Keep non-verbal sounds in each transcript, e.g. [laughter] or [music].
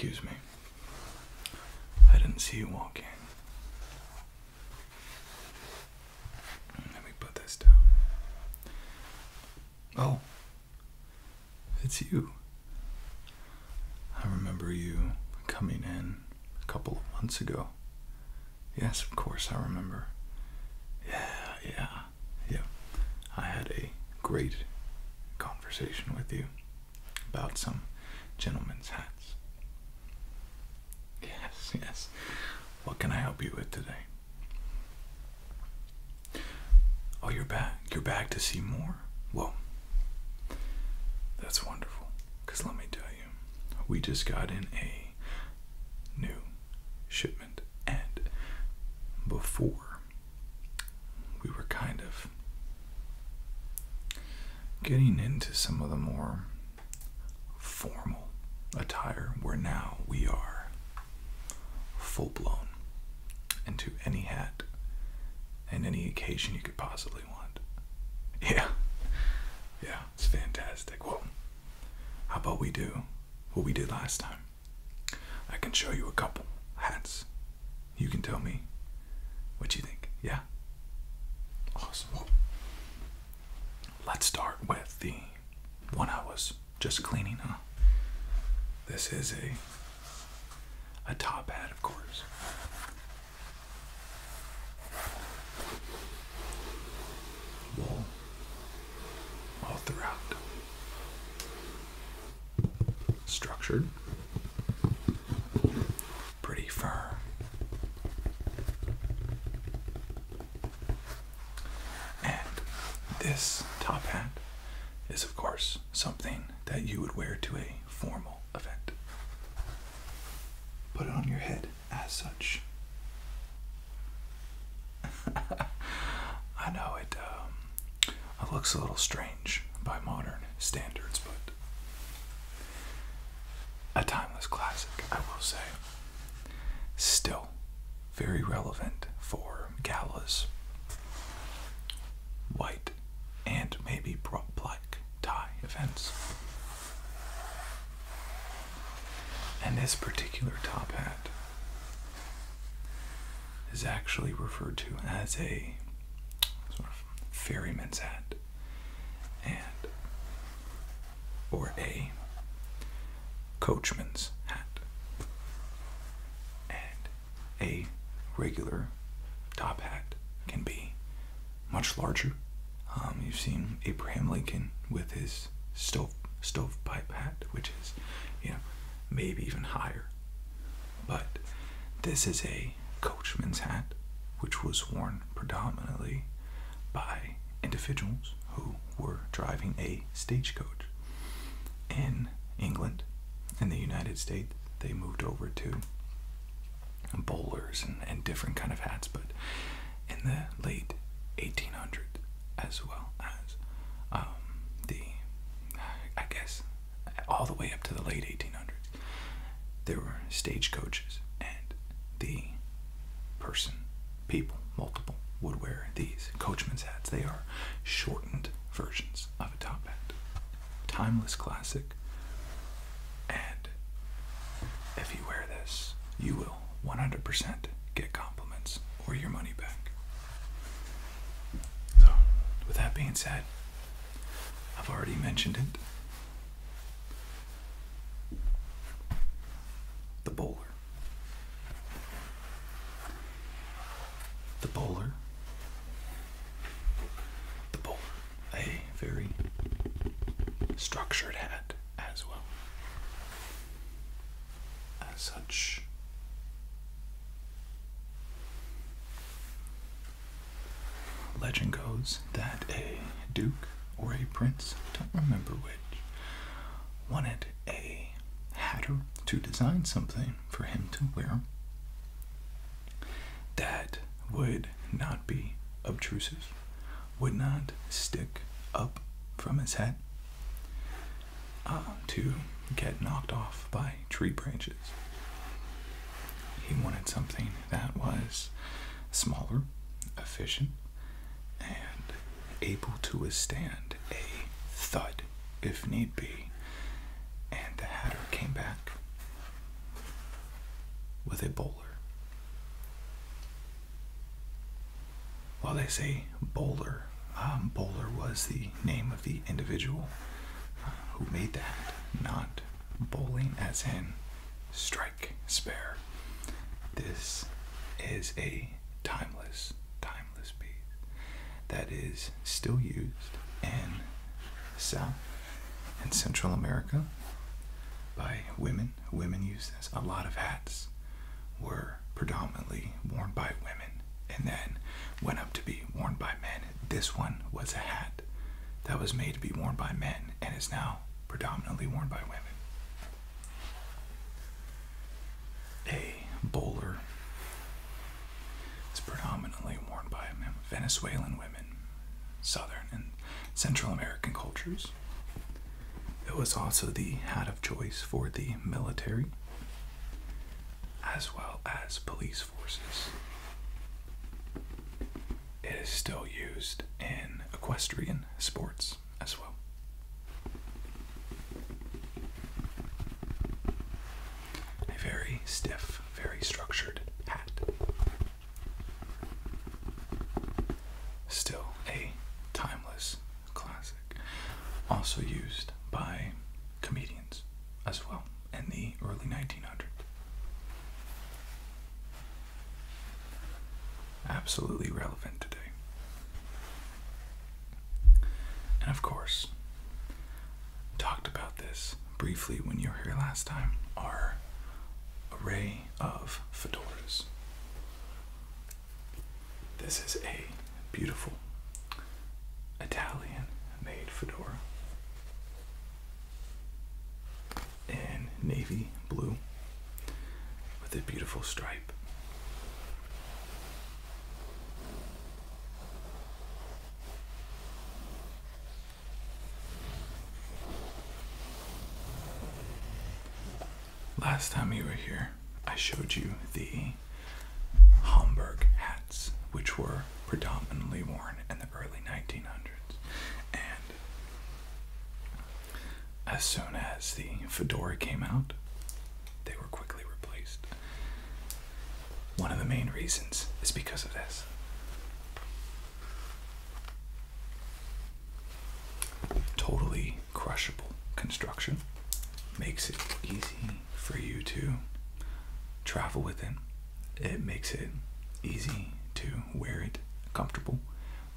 Excuse me. I didn't see you walk in. Let me put this down. Oh, it's you. I remember you coming in a couple of months ago. Yes, of course, I remember. Yeah, yeah, yeah. I had a great conversation with you about some gentlemen's hats. Yes. What can I help you with today? Oh, you're back. You're back to see more? Well, that's wonderful. Because let me tell you, we just got in a new shipment, and before we were kind of getting into some of the more formal attire, where now we are full blown into any hat and any occasion you could possibly want. Yeah, yeah, it's fantastic. Well, how about we do what we did last time? I can show you a couple hats. You can tell me what you think. Yeah? Awesome. Well, let's start with the one I was just cleaning, huh? This is a a top hat, of course. Wool all throughout. Structured. Pretty firm. And this top hat is, of course, something that you would wear to a formal on your head as such. [laughs] I know it, um, it looks a little strange by modern standards, but a timeless classic, I will say. Still very relevant for galas, white, and maybe bro- black tie events. And this particular top hat is actually referred to as a sort of ferryman's hat and or a coachman's hat and a regular top hat can be much larger. Um, you've seen Abraham Lincoln with his stove stovepipe hat which is you know maybe even higher but this is a coachman's hat which was worn predominantly by individuals who were driving a stagecoach. In England, in the United States, they moved over to bowlers and, and different kind of hats, but in the late 1800s, as well as um, the, I guess, all the way up to the late 1800s, there were stagecoaches, and the person, people, multiple, would wear these coachman's hats. They are shortened versions of a top hat. Timeless classic. And if you wear this, you will 100% get compliments or your money back. So, with that being said, I've already mentioned it. Bowler. The bowler. The bowler. A very structured hat as well. As such, legend goes that a duke or a prince, don't remember which, wanted a hatter to design something for him to wear that would not be obtrusive, would not stick up from his head uh, to get knocked off by tree branches. He wanted something that was smaller, efficient, and able to withstand a thud if need be. And the Hatter came back with a bowler. While they say bowler, um, bowler was the name of the individual uh, who made that, not bowling as in strike, spare. This is a timeless, timeless piece that is still used in South and Central America by women. Women use this. A lot of hats were predominantly worn by women and then went up to be worn by men. This one was a hat that was made to be worn by men and is now predominantly worn by women. A bowler is predominantly worn by Venezuelan women, Southern and Central American cultures. It was also the hat of choice for the military as well as police forces. It is still used in equestrian sports as well. A very stiff, very structured hat. Still a timeless classic. Also used by comedians as well in the early 1900s. Absolutely relevant today. And of course, talked about this briefly when you were here last time, our array of fedoras. This is a beautiful Italian made fedora in navy blue with a beautiful stripe. Last time you were here, I showed you the Homburg hats, which were predominantly worn in the early 1900s. And as soon as the fedora came out, they were quickly replaced. One of the main reasons is because of this. Totally crushable construction makes it easy for you to travel with It It makes it easy to wear it, comfortable,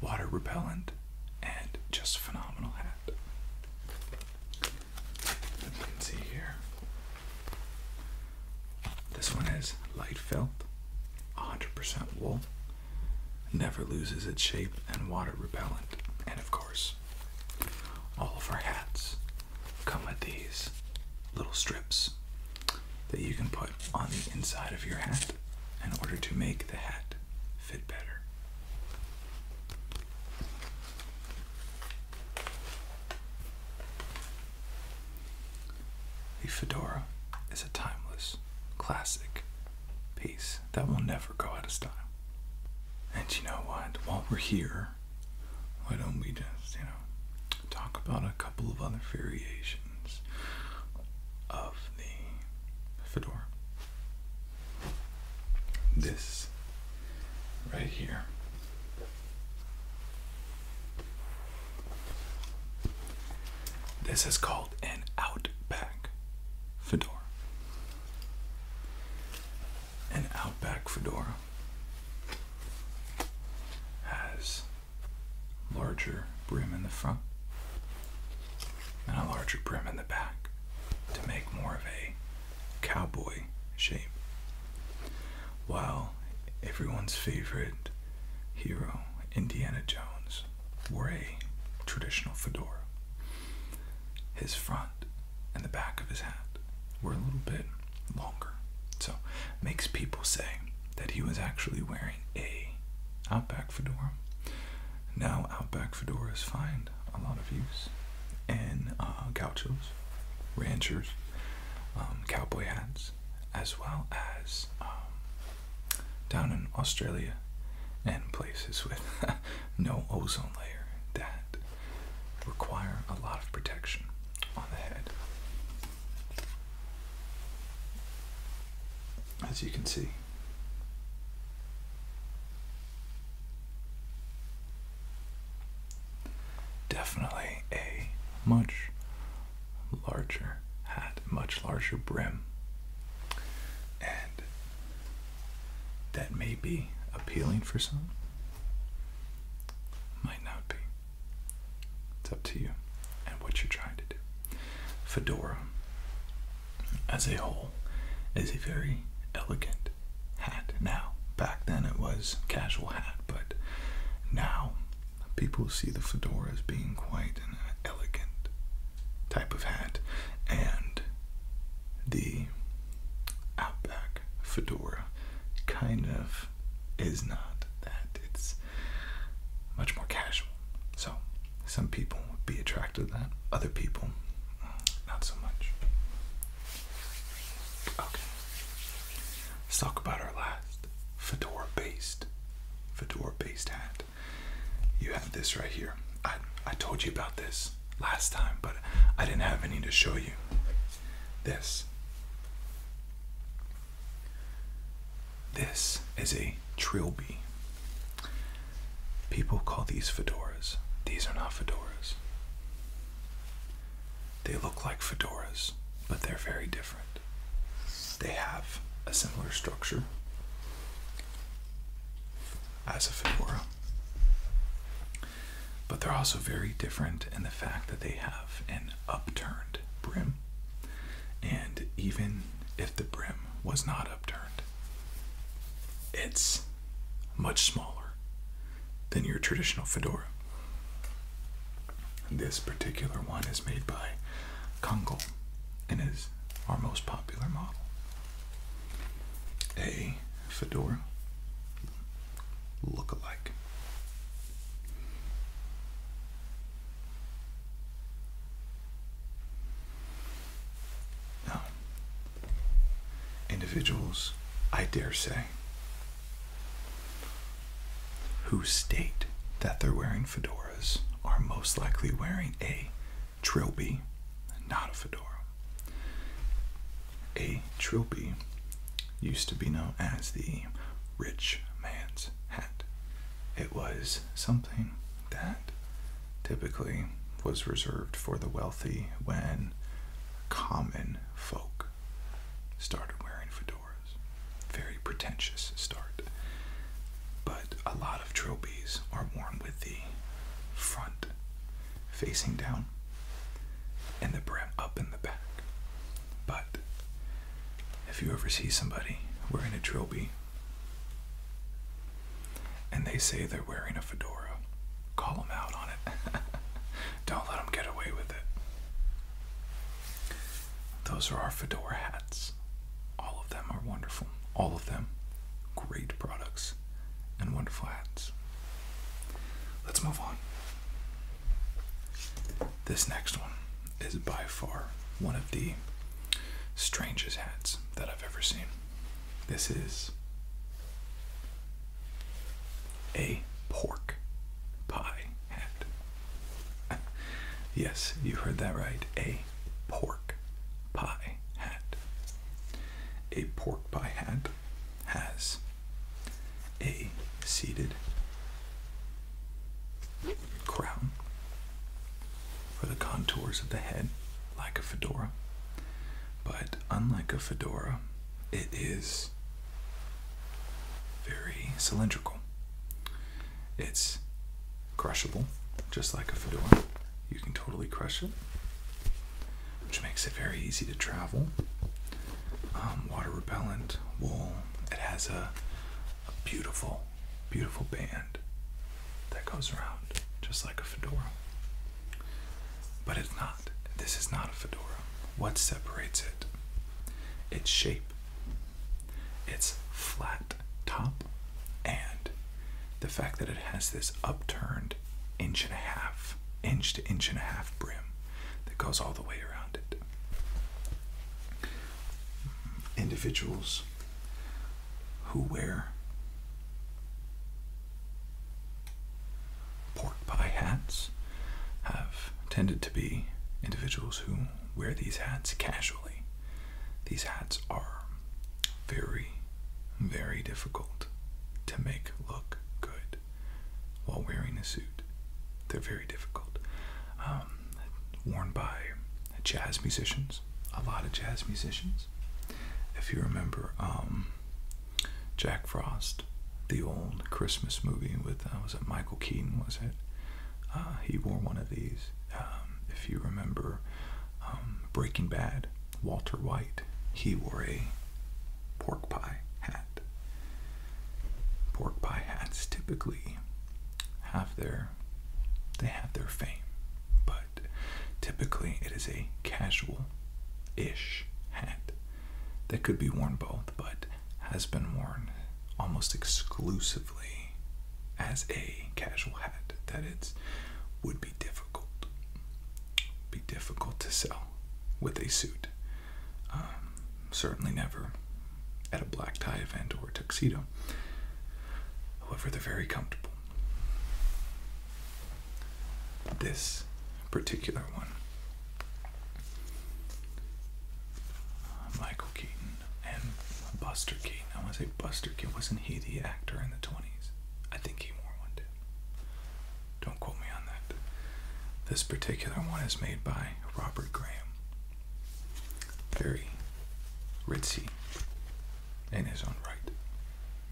water repellent, and just phenomenal hat. You can see here, this one is light felt, 100% wool, never loses its shape, and water repellent. And of course, all of our hats come with these little strips that you can put on the inside of your hat in order to make the hat fit better. The fedora is a timeless, classic piece that will never go out of style. And you know what? While we're here, why don't we just, you know, talk about a couple of other variations of the fedora? This right here. This is called an Outback fedora. An Outback fedora has larger brim in the front and a larger brim in the back to make more of a cowboy shape. Everyone's favorite hero, Indiana Jones, wore a traditional fedora, his front and the back of his hat were a little bit longer. So makes people say that he was actually wearing a Outback fedora. Now Outback fedoras find a lot of use in uh, gauchos, ranchers, um, cowboy hats, as well as um, down in Australia and places with [laughs] no ozone layer that require a lot of protection on the head. as you can see. Definitely a much larger hat, much larger brim. And that may be appealing for some, might not be. It's up to you and what you're trying to do. Fedora, as a whole, is a very elegant hat. Now, back then it was casual hat, but now people see the fedora as being quite an elegant type of hat, and the Outback fedora kind of is not that. It's much more casual. So, some people would be attracted to that, other people, mm, not so much. Okay. Let's talk about our last fedora based fedora based hat. You have this right here. I I told you about this last time, but I didn't have any to show you. This. This is a trilby. People call these fedoras. These are not fedoras. They look like fedoras, but they're very different. They have a similar structure as a fedora, but they're also very different in the fact that they have an upturned brim, and even if the brim was not upturned, it's much smaller than your traditional fedora. This particular one is made by Kangol and is our most popular model. A fedora look-alike. Now, individuals, I dare say, who state that they're wearing fedoras are most likely wearing a trilby, not a fedora. A trilby used to be known as the rich man's hat. It was something that typically was reserved for the wealthy when common folk started wearing fedoras. Very pretentious start. A lot of trilbies are worn with the front facing down and the brim up in the back. But if you ever see somebody wearing a trilby and they say they're wearing a fedora, call them out on it. [laughs] Don't let them get away with it. Those are our fedora hats. All of them are wonderful. All of them great products and wonderful hats. Let's move on. This next one is by far one of the strangest hats that I've ever seen. This is a pork pie hat. [laughs] yes, you heard that right. A pork pie hat. A pork pie hat has seated crown for the contours of the head, like a fedora. But unlike a fedora, it is very cylindrical. It's crushable, just like a fedora. You can totally crush it, which makes it very easy to travel. Um, water repellent, wool. It has a, a beautiful, beautiful band that goes around, just like a fedora. But it's not. This is not a fedora. What separates it? Its shape, its flat top, and the fact that it has this upturned inch and a half, inch to inch and a half brim that goes all the way around it. Individuals who wear tended to be individuals who wear these hats casually. These hats are very, very difficult to make look good while wearing a suit. They're very difficult. Um, worn by jazz musicians, a lot of jazz musicians. If you remember um, Jack Frost, the old Christmas movie with, uh, was it Michael Keaton, was it? Uh, he wore one of these. Um, if you remember, um, Breaking Bad, Walter White, he wore a pork pie hat. Pork pie hats typically have their they have their fame, but typically it is a casual-ish hat that could be worn both, but has been worn almost exclusively as a casual hat. That it would be difficult, be difficult to sell with a suit. Um, certainly never at a black tie event or a tuxedo. However, they're very comfortable. This particular one, Michael Keaton and Buster Keaton. I want to say Buster Keaton. Wasn't he the actor in the 20s? I think he wore one too. Don't quote me on that. This particular one is made by Robert Graham. Very ritzy in his own right,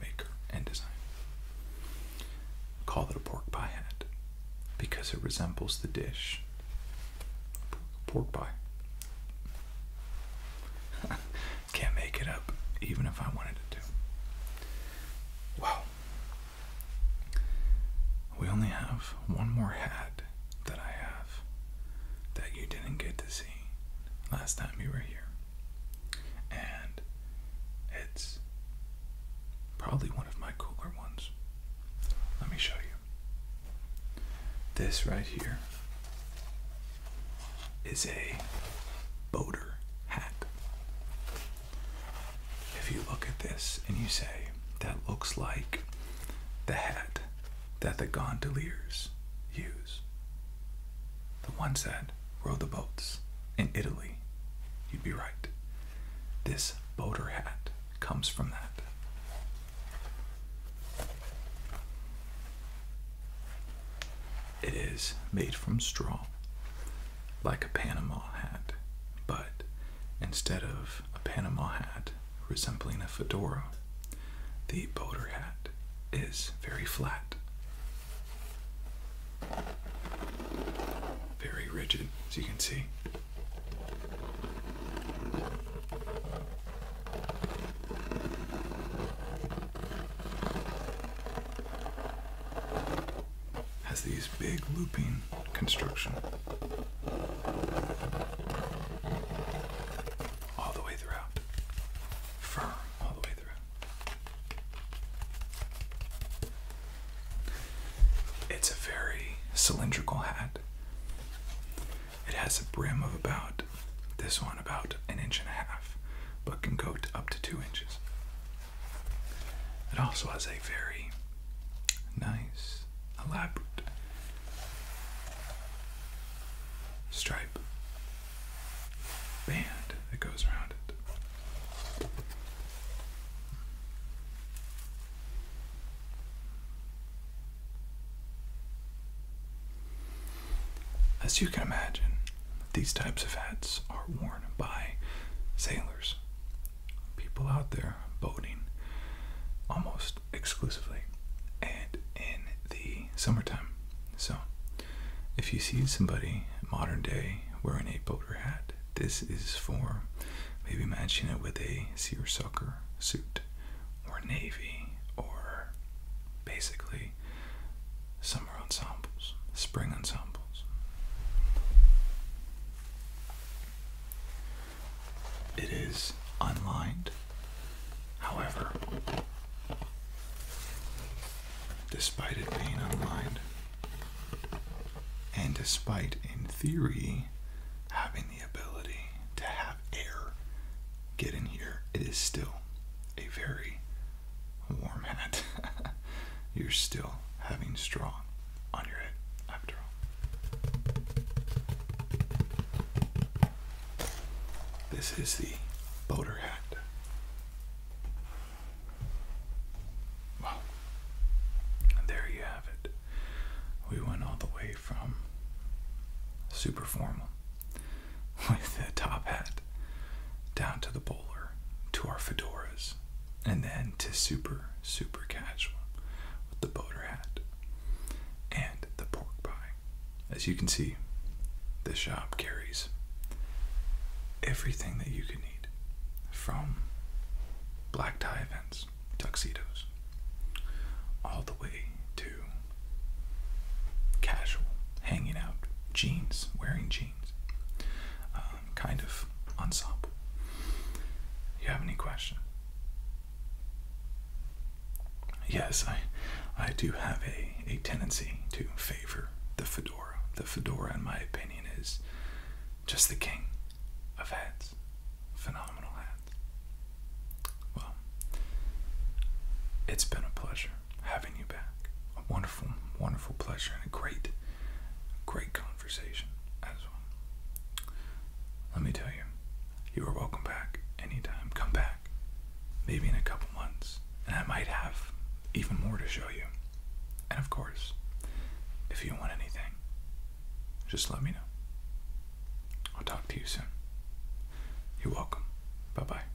maker and design. Call it a pork pie hat because it resembles the dish pork pie. [laughs] Can't make it up, even if I wanted it to. Well, we only have one more hat that I have that you didn't get to see last time you were here. And it's probably one of my cooler ones. Let me show you. This right here is a boater hat. If you look at this and you say, that looks like the hat that the gondoliers use, the ones that row the boats in Italy, you'd be right. This boater hat comes from that. It is made from straw, like a Panama hat, but instead of a Panama hat resembling a fedora, the boater hat is very flat, very rigid, as you can see. Has these big looping construction all the way throughout, firm all the way through. It's a very cylindrical hat. It has a brim of about this one about an inch and a half, but can go to up to two inches. It also has a very nice, elaborate stripe band that goes around it. As you can imagine, these types of hats are worn by sailors, people out there boating almost exclusively, and in the summertime. So, if you see somebody modern day wearing a boater hat, this is for maybe matching it with a seersucker suit or navy or basically summer ensembles, spring ensembles. It is unlined, however, despite it being unlined, and despite, in theory, we went all the way from super formal [laughs] with the top hat down to the bowler to our fedoras and then to super super casual with the boater hat and the pork pie. As you can see this shop carries everything that you could need from black tie events tuxedos all the way jeans, wearing jeans, um, kind of ensemble. You have any question? Yes, I, I do have a, a tendency to favor the fedora. The fedora, in my opinion, is just the king of hats. Phenomenal hats. Well, it's been a pleasure having you back. A wonderful, wonderful pleasure and a great, great conversation as well. Let me tell you, you are welcome back anytime. Come back, maybe in a couple months, and I might have even more to show you. And of course, if you want anything, just let me know. I'll talk to you soon. You're welcome. Bye bye.